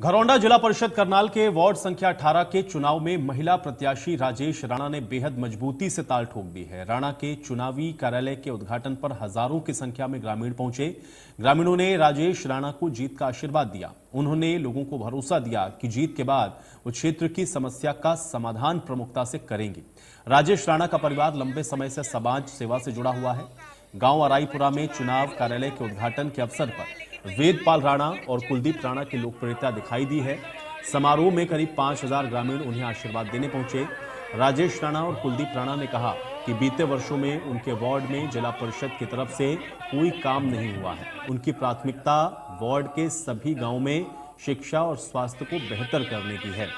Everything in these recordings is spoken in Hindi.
घरौंडा जिला परिषद करनाल के वार्ड संख्या 18 के चुनाव में महिला प्रत्याशी राजेश राणा ने बेहद मजबूती से ताल ठोक दी है। राणा के चुनावी कार्यालय के उद्घाटन पर हज़ारों की संख्या में ग्रामीण पहुँचे। ग्रामीणों ने राजेश राणा को जीत का आशीर्वाद दिया। उन्होंने लोगों को भरोसा दिया कि जीत के बाद वो क्षेत्र की समस्या का समाधान प्रमुखता से करेंगे। राजेश राणा का परिवार लंबे समय से समाज सेवा से जुड़ा हुआ है। गाँव अराईपुरा में चुनाव कार्यालय के उद्घाटन के अवसर पर वेदपाल राणा और कुलदीप राणा की लोकप्रियता दिखाई दी है। समारोह में करीब पाँच हज़ार ग्रामीण उन्हें आशीर्वाद देने पहुँचे। राजेश राणा और कुलदीप राणा ने कहा कि बीते वर्षों में उनके वार्ड में जिला परिषद की तरफ़ से कोई काम नहीं हुआ है। उनकी प्राथमिकता वार्ड के सभी गाँव में शिक्षा और स्वास्थ्य को बेहतर करने की है।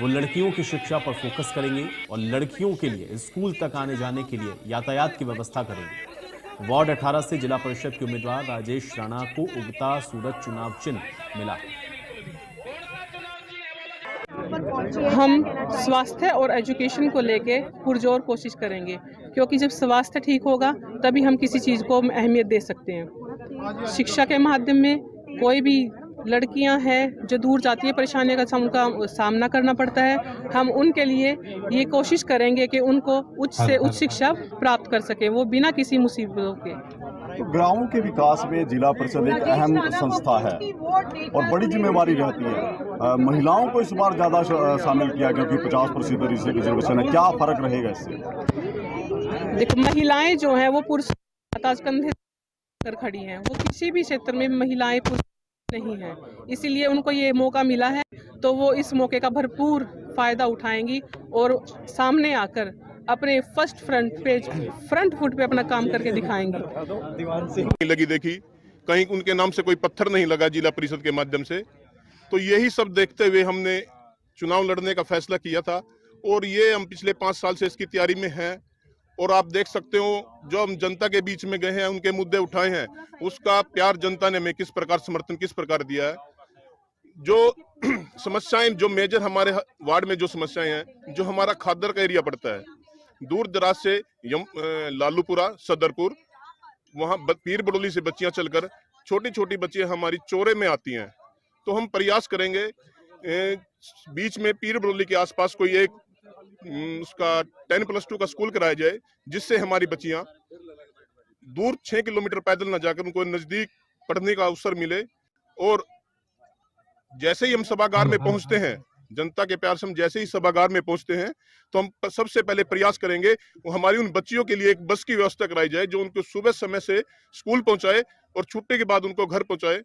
वो लड़कियों की शिक्षा पर फोकस करेंगे और लड़कियों के लिए स्कूल तक आने जाने के लिए यातायात की व्यवस्था करेंगे। वार्ड 18 से जिला परिषद के उम्मीदवार राजेश राणा को उगता सूरज चुनाव चिन्ह मिला। हम स्वास्थ्य और एजुकेशन को लेके पुरजोर कोशिश करेंगे, क्योंकि जब स्वास्थ्य ठीक होगा, तभी हम किसी चीज़ को अहमियत दे सकते हैं। शिक्षा के माध्यम में कोई भी लड़कियाँ हैं जो दूर जाती है परेशानियों का उनका सामना करना पड़ता है। हम उनके लिए ये कोशिश करेंगे कि उनको उच्च से उच्च शिक्षा प्राप्त कर सके वो बिना किसी मुसीबतों के। तो गाँव के विकास में जिला परिषद एक अहम संस्था है और बड़ी जिम्मेवारी रहती है। महिलाओं को इस बार ज़्यादा शामिल किया क्योंकि पचास प्रतिशत रिजर्वेशन है। क्या फ़र्क रहेगा इससे? देखो महिलाएँ जो हैं वो पुरुष कंधे कर खड़ी हैं। वो किसी भी क्षेत्र में महिलाएँ पुरुष नहीं है। इसीलिए उनको ये मौका मिला है तो वो इस मौके का भरपूर फ़ायदा उठाएँगी और सामने आकर अपने first front page front foot पे अपना काम करके दिखाएँगे। लगी देखी, कहीं उनके नाम से कोई पत्थर नहीं लगा जिला परिषद के माध्यम से। तो यही सब देखते हुए हमने चुनाव लड़ने का फैसला किया था, और ये हम पिछले पाँच साल से इसकी तैयारी में हैं। और आप देख सकते हो, जो हम जनता के बीच में गए हैं, उनके मुद्दे उठाए हैं, उसका प्यार जनता ने हमें किस प्रकार समर्थन, किस प्रकार दिया है। जो समस्याएँ, जो मेजर हमारे वार्ड में जो समस्याएँ हैं, जो हमारा खादर का एरिया पड़ता है, दूर दराज से यम लालूपुरा, सदरपुर, वहाँ पीर बडोली से बच्चियाँ चलकर छोटी छोटी बच्चियाँ हमारी चोरे में आती हैं। तो हम प्रयास करेंगे बीच में पीर बडोली के आसपास कोई एक उसका टेन प्लस टू का स्कूल कराया जाए, जिससे हमारी बच्चियाँ दूर छह किलोमीटर पैदल न जाकर उनको नज़दीक पढ़ने का अवसर मिले। और जैसे ही हम सभागार में पहुँचते हैं, जनता के प्यार से हम जैसे ही सभागार में पहुँचते हैं तो हम सबसे पहले प्रयास करेंगे वो हमारी उन बच्चियों के लिए एक बस की व्यवस्था कराई जाए, जो उनको सुबह समय से स्कूल पहुँचाए और छुट्टी के बाद उनको घर पहुँचाए।